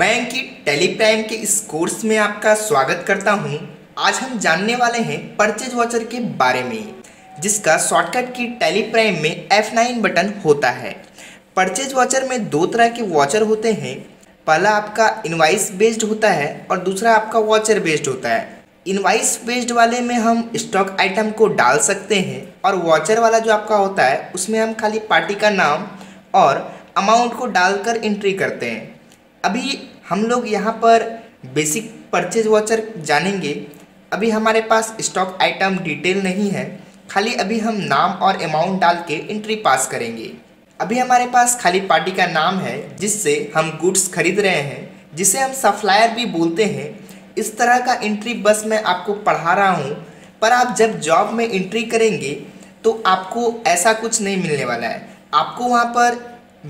मैं की टेलीप्राइम के इस कोर्स में आपका स्वागत करता हूँ। आज हम जानने वाले हैं परचेज वॉचर के बारे में, जिसका शॉर्टकट की टेलीप्राइम में F9 बटन होता है। परचेज वॉचर में दो तरह के वॉचर होते हैं। पहला आपका इनवाइस बेस्ड होता है और दूसरा आपका वॉचर बेस्ड होता है। इनवाइस बेस्ड वाले में हम स्टॉक आइटम को डाल सकते हैं और वॉचर वाला जो आपका होता है, उसमें हम खाली पार्टी का नाम और अमाउंट को डालकर एंट्री करते हैं। अभी हम लोग यहाँ पर बेसिक परचेज वाचर जानेंगे। अभी हमारे पास स्टॉक आइटम डिटेल नहीं है। खाली अभी हम नाम और अमाउंट डाल के एंट्री पास करेंगे। अभी हमारे पास खाली पार्टी का नाम है, जिससे हम गुड्स खरीद रहे हैं, जिसे हम सप्लायर भी बोलते हैं। इस तरह का एंट्री बस मैं आपको पढ़ा रहा हूँ। पर आप जब जॉब में एंट्री करेंगे तो आपको ऐसा कुछ नहीं मिलने वाला है। आपको वहाँ पर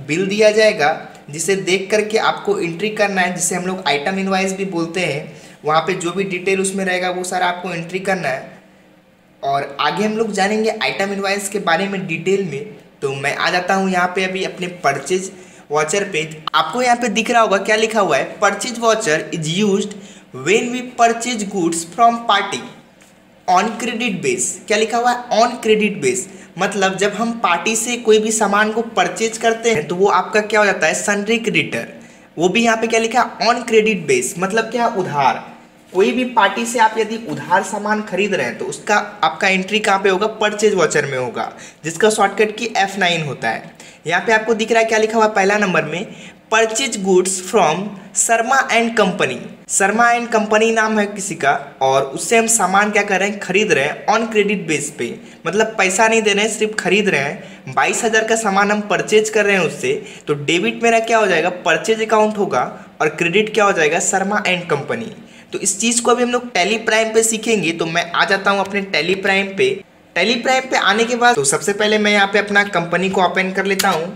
बिल दिया जाएगा जिसे देख करके आपको एंट्री करना है, जिसे हम लोग आइटम इनवाइस भी बोलते हैं, वहाँ पे जो भी डिटेल उसमें रहेगा, वो सारा आपको एंट्री करना है। और आगे हम लोग जानेंगे आइटम इनवाइस के बारे में डिटेल में। तो मैं आ जाता हूँ यहाँ पे अभी अपने परचेज वॉचर पे। आपको यहाँ पे दिख रहा होगा, क्या लिखा हुआ है? Purchase voucher is use when we purchase goods from party on credit base क्या लिखा हुआ है? ऑन क्रेडिट बेस मतलब जब हम पार्टी से कोई भी सामान को परचेज करते हैं तो वो आपका क्या हो जाता है? सनरी क्रेडिटर वो भी यहाँ पे क्या लिखा है? ऑन क्रेडिट बेस मतलब क्या? उधार. कोई भी पार्टी से आप यदि उधार सामान खरीद रहे हैं तो उसका आपका एंट्री कहाँ पे होगा? परचेज वॉचर में होगा, जिसका शॉर्टकट की एफ़ नाइन होता है. यहाँ पे आपको दिख रहा है क्या लिखा हुआ पहला नंबर में purchase goods from Sharma and company Sharma and company नाम है किसी का, और उससे हम सामान क्या कर रहे हैं, खरीद रहे हैं ऑन क्रेडिट बेस पे। मतलब पैसा नहीं दे रहे हैं, सिर्फ़ खरीद रहे हैं। बाईस हज़ार का सामान हम परचेज कर रहे हैं उससे तो डेबिट मेरा क्या हो जाएगा? परचेज अकाउंट होगा, और क्रेडिट क्या हो जाएगा? शर्मा एंड कंपनी तो इस चीज़ को अभी हम लोग टेली प्राइम पे सीखेंगे तो मैं आ जाता हूँ अपने टेली प्राइम पे। टेली प्राइम पे आने के बाद तो सबसे पहले मैं यहाँ पे अपना कंपनी को ओपन कर लेता हूँ।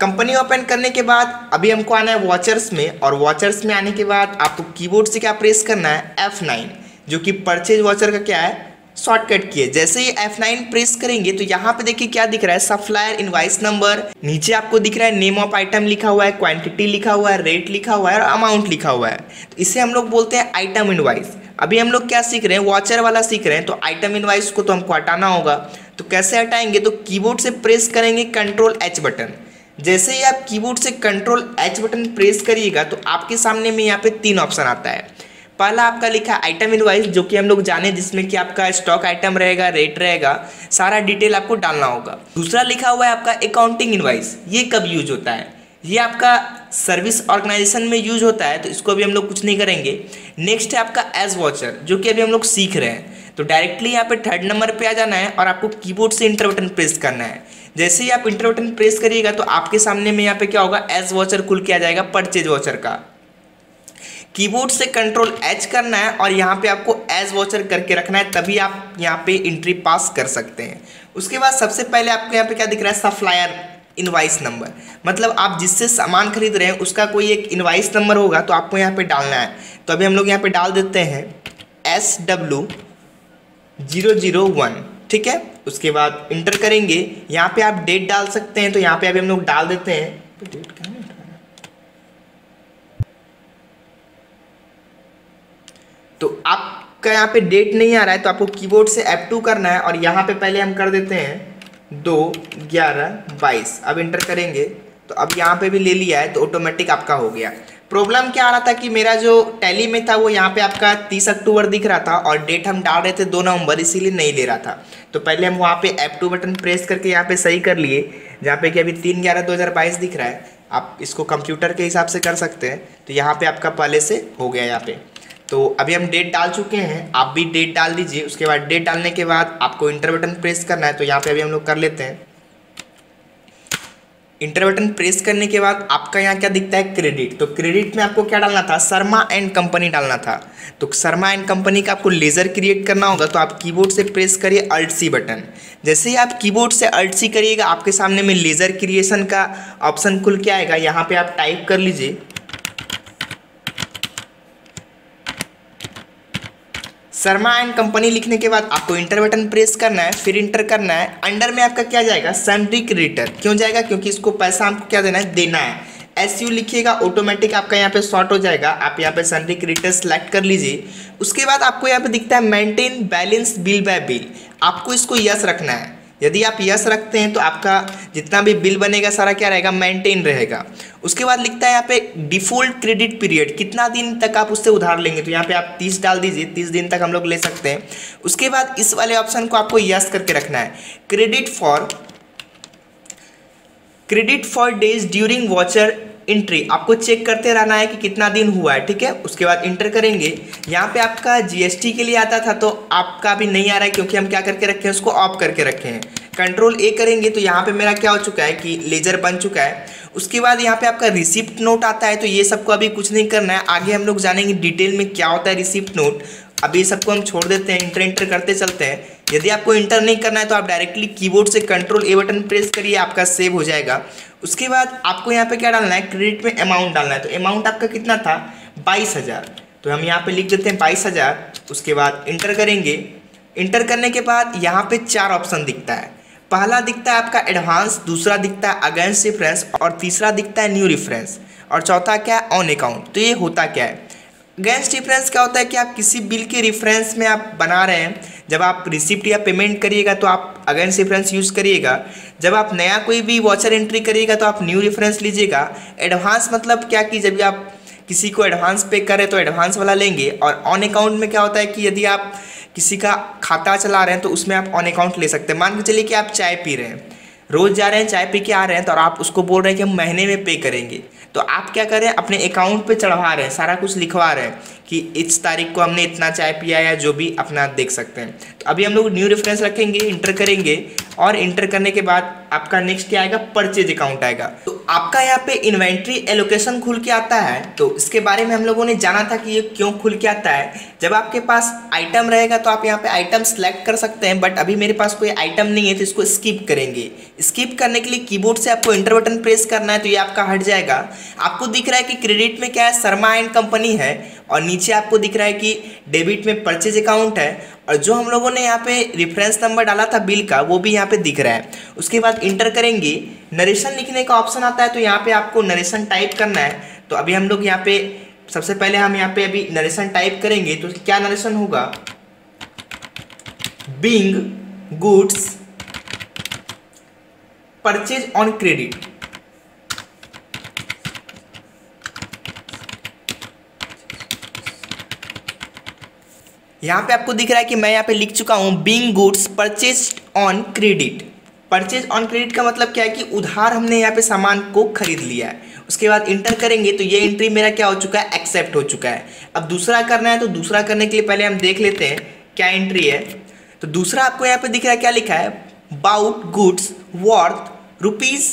कंपनी ओपन करने के बाद, अभी हमको आना है वॉचर्स में, और वॉचर्स में आने के बाद आपको कीबोर्ड से क्या प्रेस करना है? F9 जो कि परचेज वॉचर का क्या है? शॉर्टकट की है। जैसे ही F9 प्रेस करेंगे तो यहाँ पे देखिए क्या दिख रहा है? सप्लायर इनवाइस नंबर नीचे आपको दिख रहा है नेम ऑफ़ आइटम लिखा हुआ है क्वांटिटी लिखा हुआ है रेट लिखा हुआ है, और अमाउंट लिखा हुआ है। तो इसे हम लोग बोलते हैं आइटम इनवाइस अभी हम लोग क्या सीख रहे हैं? वॉचर वाला सीख रहे हैं। तो आइटम इनवाइस को तो हमको हटाना होगा। तो कैसे हटाएँगे? तो कीबोर्ड से प्रेस करेंगे कंट्रोल एच बटन जैसे ही आप कीबोर्ड से कंट्रोल एच बटन प्रेस करिएगा तो आपके सामने में यहाँ पे तीन ऑप्शन आता है। पहला आपका लिखा आइटम इनवाइस जो कि हम लोग जाने जिसमें कि आपका स्टॉक आइटम रहेगा रेट रहेगा, सारा डिटेल आपको डालना होगा। दूसरा लिखा हुआ है आपका अकाउंटिंग इनवाइस ये कब यूज़ होता है? ये आपका सर्विस ऑर्गेनाइजेशन में यूज़ होता है तो इसको अभी हम लोग कुछ नहीं करेंगे। नेक्स्ट है आपका एज वॉचर जो कि अभी हम लोग सीख रहे हैं। तो डायरेक्टली यहाँ पे थर्ड नंबर पे आ जाना है और आपको कीबोर्ड से इंटर बटन प्रेस करना है। जैसे ही आप इंटर बटन प्रेस करिएगा तो आपके सामने में यहाँ पे क्या होगा? एज वॉचर खुल के आ जाएगा परचेज वॉचर का। कीबोर्ड से कंट्रोल एच करना है और यहाँ पे आपको एज वॉचर करके रखना है, तभी आप यहाँ पे एंट्री पास कर सकते हैं। उसके बाद सबसे पहले आपको यहाँ पे क्या दिख रहा है? सप्लायर इनवाइस नंबर मतलब आप जिससे सामान खरीद रहे हैं, उसका कोई एक इनवाइस नंबर होगा तो आपको यहाँ पे डालना है। तो अभी हम लोग यहाँ पे डाल देते हैं S W zero zero one ठीक है? उसके बाद इंटर करेंगे। यहाँ पे आप डेट डाल सकते हैं तो यहाँ पे अभी हम लोग डाल देते हैं। तो डेट कहाँ तो आपका यहाँ पे डेट नहीं आ रहा है तो आपको कीबोर्ड से F2 करना है, और यहाँ पे पहले हम कर देते हैं दो, ग्यारह, बाईस। अब इंटर करेंगे तो अब यहाँ पे भी ले लिया है तो ऑटोमेटिक आपका हो गया। प्रॉब्लम क्या आ रहा था कि मेरा जो टैली में था, वो यहाँ पे आपका तीस अक्टूबर दिख रहा था और डेट हम डाल रहे थे दो नवंबर, इसीलिए नहीं ले रहा था। तो पहले हम वहाँ पे एफ़ टू बटन प्रेस करके यहाँ पे सही कर लिए, जहाँ पे कि अभी तीन ग्यारह दो हज़ार बाईस दिख रहा है। आप इसको कंप्यूटर के हिसाब से कर सकते हैं। तो यहाँ पर आपका पहले से हो गया यहाँ पर तो अभी हम डेट डाल चुके हैं, आप भी डेट डाल दीजिए। उसके बाद डेट डालने के बाद आपको इंटर बटन प्रेस करना है तो यहाँ पे अभी हम लोग कर लेते हैं। इंटर बटन प्रेस करने के बाद आपका यहाँ क्या दिखता है? क्रेडिट तो क्रेडिट में आपको क्या डालना था? शर्मा एंड कंपनी डालना था। तो शर्मा एंड कंपनी का आपको लेज़र क्रिएट करना होगा तो आप कीबोर्ड से प्रेस करिए अल्ट सी बटन जैसे ही आप कीबोर्ड से अल्ट सी करिएगा, आपके सामने में लेज़र क्रिएशन का ऑप्शन खुल के आएगा। यहाँ पर आप टाइप कर लीजिए। शर्मा एंड कंपनी लिखने के बाद आपको इंटर बटन प्रेस करना है, फिर इंटर करना है अंडर में आपका क्या जाएगा? सनरी क्रेडिटर क्यों जाएगा? क्योंकि इसको पैसा आपको क्या देना है? देना है. एस यू लिखिएगा ऑटोमेटिक आपका यहाँ पे शॉर्ट हो जाएगा. आप यहाँ पे सनरी क्रिएटर सेलेक्ट कर लीजिए. उसके बाद आपको यहाँ पे दिखता है maintain balance bill by bill आपको इसको यस रखना है. यदि आप यस रखते हैं तो आपका जितना भी बिल बनेगा, सारा क्या रहेगा? मेंटेन रहेगा। उसके बाद लिखता है यहाँ पे डिफ़ॉल्ट क्रेडिट पीरियड कितना दिन तक आप उससे उधार लेंगे? तो यहाँ पे आप तीस डाल दीजिए, तीस दिन तक हम लोग ले सकते हैं। उसके बाद इस वाले ऑप्शन को आपको यस करके रखना है। Credit for credit for days during voucher entry आपको चेक करते रहना है कि कितना दिन हुआ है, ठीक है? उसके बाद इंटर करेंगे। यहाँ पे आपका जीएसटी के लिए आता था तो आपका अभी नहीं आ रहा है, क्योंकि हम क्या करके रखे हैं, उसको ऑफ़ करके रखे हैं। कंट्रोल ए करेंगे तो यहाँ पे मेरा क्या हो चुका है कि लेजर बन चुका है। उसके बाद यहाँ पे आपका रिसिप्ट नोट आता है तो ये सबको अभी कुछ नहीं करना है। आगे हम लोग जानेंगे डिटेल में क्या होता है रिसिप्ट नोट अभी सबको हम छोड़ देते हैं इंटर इंटर करते चलते हैं। यदि आपको इंटर नहीं करना है तो आप डायरेक्टली कीबोर्ड से कंट्रोल ए बटन प्रेस करिए, आपका सेव हो जाएगा। उसके बाद आपको यहाँ पे क्या डालना है? क्रेडिट में अमाउंट डालना है। तो अमाउंट आपका कितना था? बाईस हज़ार। तो हम यहाँ पे लिख देते हैं बाईस हज़ार। उसके बाद इंटर करेंगे। इंटर करने के बाद यहाँ पे चार ऑप्शन दिखता है। पहला दिखता है आपका एडवांस दूसरा दिखता है अगेंस्ट रेफरेंस और तीसरा दिखता है न्यू रेफरेंस और चौथा क्या है? ऑन अकाउंट तो ये होता क्या है? अगेंस्ट रेफरेंस क्या होता है कि आप किसी बिल के रेफरेंस में आप बना रहे हैं। जब आप रिसिप्ट या पेमेंट करिएगा तो आप अगेंस्ट रेफरेंस यूज़ करिएगा। जब आप नया कोई भी वॉचर एंट्री करिएगा तो आप न्यू रेफरेंस लीजिएगा। एडवांस मतलब क्या कि जब आप किसी को एडवांस पे करें तो एडवांस वाला लेंगे और ऑन अकाउंट में क्या होता है कि यदि आप किसी का खाता चला रहे हैं तो उसमें आप ऑन अकाउंट ले सकते हैं। मान के चलिए कि आप चाय पी रहे हैं। रोज़ जा रहे हैं, चाय पी के आ रहे हैं तो आप उसको बोल रहे हैं कि हम महीने में पे करेंगे। तो आप क्या करें, अपने अकाउंट पे चढ़वा रहे हैं, सारा कुछ लिखवा रहे हैं कि इस तारीख को हमने इतना चाय पिया या जो भी अपना देख सकते हैं। तो अभी हम लोग न्यू रेफरेंस रखेंगे इंटर करेंगे और इंटर करने के बाद आपका नेक्स्ट क्या आएगा परचेज अकाउंट आएगा। तो आपका यहाँ पे इन्वेंट्री एलोकेशन खुल के आता है तो इसके बारे में हम लोगों ने जाना था कि ये क्यों खुल के आता है। जब आपके पास आइटम रहेगा तो आप यहाँ पे आइटम सेलेक्ट कर सकते हैं बट अभी मेरे पास कोई आइटम नहीं है तो इसको स्किप करेंगे। स्किप करने के लिए कीबोर्ड से आपको इंटर बटन प्रेस करना है तो ये आपका हट जाएगा। आपको दिख रहा है कि क्रेडिट में क्या है? शर्मा एंड कंपनी है, और नीचे आपको दिख रहा है कि डेबिट में परचेज अकाउंट है और जो हम लोगों ने यहाँ पे रेफरेंस नंबर डाला था बिल का, वो भी यहाँ पे दिख रहा है। उसके बाद इंटर करेंगे। नरेशन लिखने का ऑप्शन आता है तो यहाँ पे आपको नरेशन टाइप करना है। तो अभी हम लोग यहाँ पे, सबसे पहले हम यहाँ पे अभी नरेशन टाइप करेंगे तो क्या नरेशन होगा? Being goods purchase on credit यहाँ पे आपको दिख रहा है कि मैं यहाँ पे लिख चुका हूँ being goods purchase on credit purchase on credit का मतलब क्या है कि उधार हमने यहाँ पे सामान को खरीद लिया है। उसके बाद इंटर करेंगे तो ये एंट्री मेरा क्या हो चुका है? एक्सेप्ट हो चुका है। अब दूसरा करना है तो दूसरा करने के लिए पहले हम देख लेते हैं क्या एंट्री है। तो दूसरा आपको यहाँ पे दिख रहा है क्या लिखा है? Bought goods worth rupees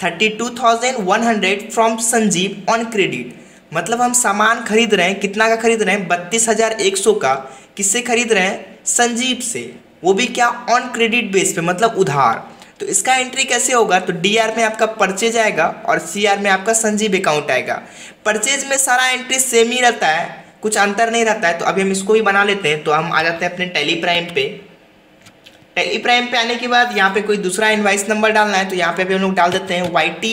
thirty two thousand one hundred from Sanjeev on credit मतलब हम सामान खरीद रहे हैं, कितना का खरीद रहे हैं? बत्तीस हज़ार एक सौ का। किससे खरीद रहे हैं? संजीव से। वो भी क्या ऑन क्रेडिट बेस पे मतलब उधार। तो इसका एंट्री कैसे होगा? तो डी आर में आपका परचेज आएगा और सी आर में आपका संजीव अकाउंट आएगा। परचेज में सारा एंट्री सेम ही रहता है, कुछ अंतर नहीं रहता है। तो अभी हम इसको भी बना लेते हैं। तो हम आ जाते हैं अपने टेली प्राइम पे। टेली प्राइम पे आने के बाद यहाँ पे कोई दूसरा इन्वाइस नंबर डालना है तो यहाँ पे भी हम लोग डाल देते हैं Y T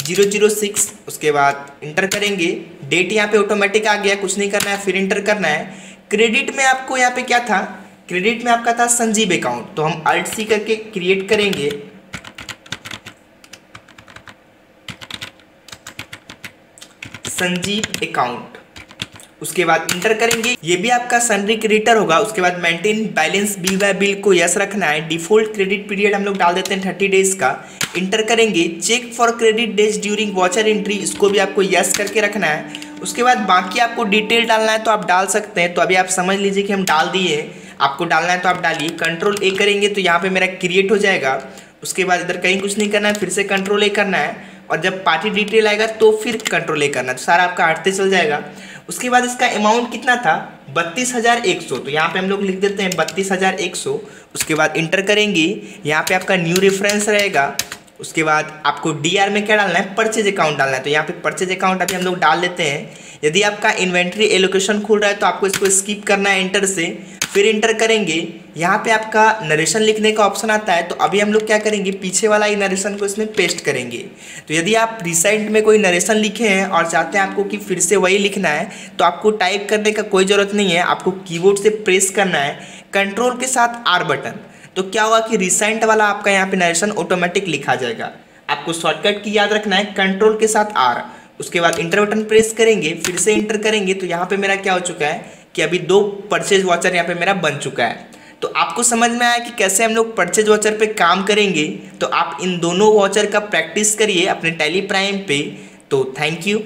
zero zero six, उसके बाद इंटर करेंगे। डेट यहाँ पे ऑटोमेटिक आ गया, कुछ नहीं करना है, फिर इंटर करना है। क्रेडिट में आपको यहाँ पे क्या था? क्रेडिट में आपका था संजीव अकाउंट तो हम अल्ट सी करके क्रिएट करेंगे। संजीव अकाउंट उसके बाद इंटर करेंगे। ये भी आपका सनरी क्रेडिटर होगा। उसके बाद maintain balance bill by bill को यस रखना है। डिफ़ॉल्ट क्रेडिट पीरियड हम लोग डाल देते हैं थर्टी डेज़ का। इंटर करेंगे check for credit days during voucher entry इसको भी आपको यस करके रखना है। उसके बाद बाकी आपको डिटेल डालना है तो आप डाल सकते हैं। तो अभी आप समझ लीजिए कि हम डाल दिए। आपको डालना है तो आप डालिए। कंट्रोल ए करेंगे तो यहाँ पे मेरा क्रिएट हो जाएगा। उसके बाद इधर कहीं कुछ नहीं करना है, फिर से कंट्रोल ए करना है। और जब पार्टी डिटेल आएगा तो फिर कंट्रोल ए करना है। तो सारा आपका हटते चल जाएगा। उसके बाद इसका अमाउंट कितना था? बत्तीस हज़ार एक सौ। तो यहाँ पे हम लोग लिख देते हैं बत्तीस हज़ार एक सौ। उसके बाद इंटर करेंगे। यहाँ पे आपका न्यू रेफरेंस रहेगा। उसके बाद आपको डी आर में क्या डालना है? परचेज अकाउंट डालना है। तो यहाँ पे परचेज अकाउंट अभी हम लोग डाल लेते हैं। यदि आपका इन्वेंट्री एलोकेशन खुल रहा है तो आपको इसको स्किप करना है इंटर से। फिर इंटर करेंगे। यहाँ पे आपका नरेशन लिखने का ऑप्शन आता है तो अभी हम लोग क्या करेंगे? पीछे वाला ही नरेशन को इसमें पेस्ट करेंगे। तो यदि आप रिसेंट में कोई नरेशन लिखे हैं और चाहते हैं आपको कि फिर से वही लिखना है तो आपको टाइप करने का कोई ज़रूरत नहीं है। आपको कीबोर्ड से प्रेस करना है। कंट्रोल के साथ आर बटन तो क्या हुआ कि रिसेंट वाला आपका यहाँ पे नरेशन ऑटोमेटिक लिखा जाएगा। आपको शॉर्टकट की याद रखना है कंट्रोल के साथ आर उसके बाद इंटर बटन प्रेस करेंगे, फिर से इंटर करेंगे तो यहाँ पे मेरा क्या हो चुका है कि अभी दो परचेज वॉचर यहाँ पे मेरा बन चुका है। तो आपको समझ में आया कि कैसे हम लोग परचेज वॉचर पे काम करेंगे? तो आप इन दोनों वॉचर का प्रैक्टिस करिए अपने टेली प्राइम पे। तो थैंक यू